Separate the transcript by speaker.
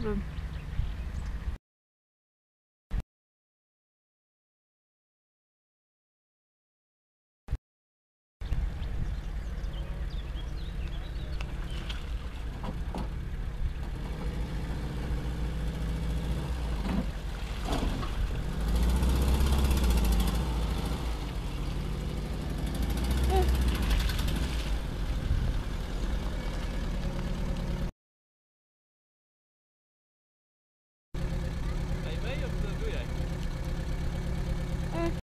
Speaker 1: problem.